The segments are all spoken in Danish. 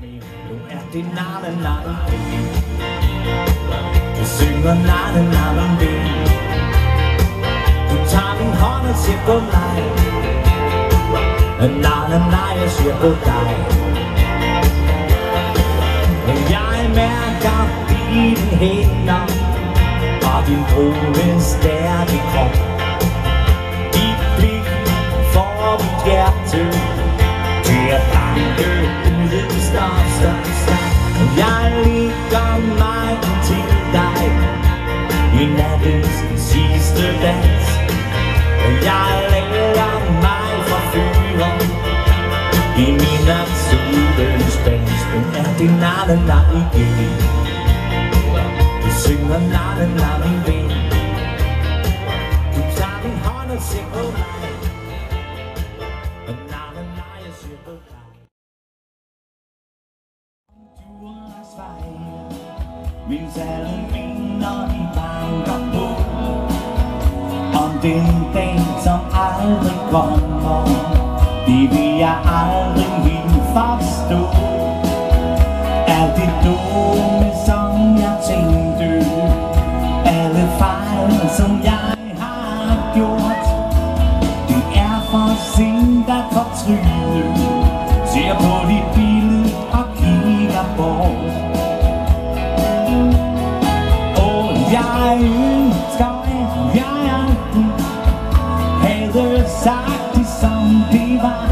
Nu er det nada, nada, Du synger nada, nada, Du tager min hånd og siger godnat Nalle, nej, jeg siger på goddag Jeg mærker dine hænder Og din brune stærke krop. Dit blik for mit hjerte ligger mig til dig. I nattens sidste dans. Jeg lægger mig fra fyren. I min solens dans Men er det nalle, nalle igen? Du synger nalle, nalle Mens alle minder de banker på. Om den dag som aldrig kommer. Det vil jeg aldrig helt forstå. Er det dumme som jeg tænker? Jeg ønsker, jeg aldrig havde sagt det som det var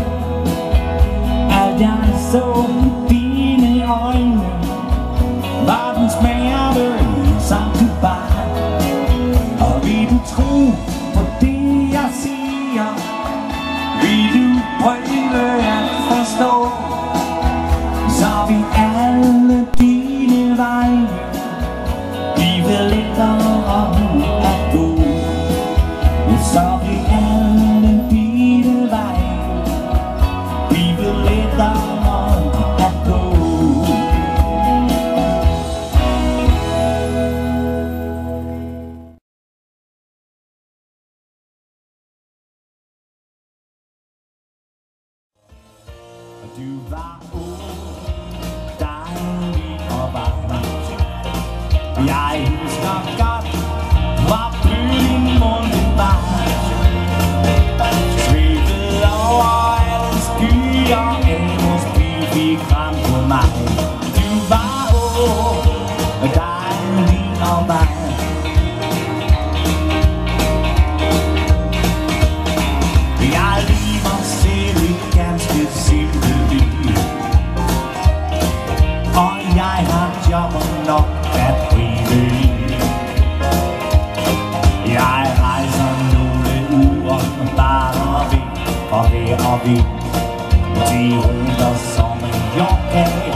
At jeg så i dine øjne Var den smerte som du var Og vil du tro på det jeg siger? Vil du prøve at forstå? Så vi alle dine veje Blive lettere at gå Du var ung, dejlig og varm Jeg husker godt, hvor blød din mund var ikke frem for mig. Du var ung, dejlig og varm Jeg lever selv et ganske simpelt liv. Og jeg har job nok at drive i Jeg rejser nogle uger bare ved og ved og ved. De runder som jag är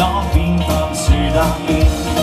Når vinteren søger ind.